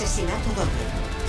Asesinato doble.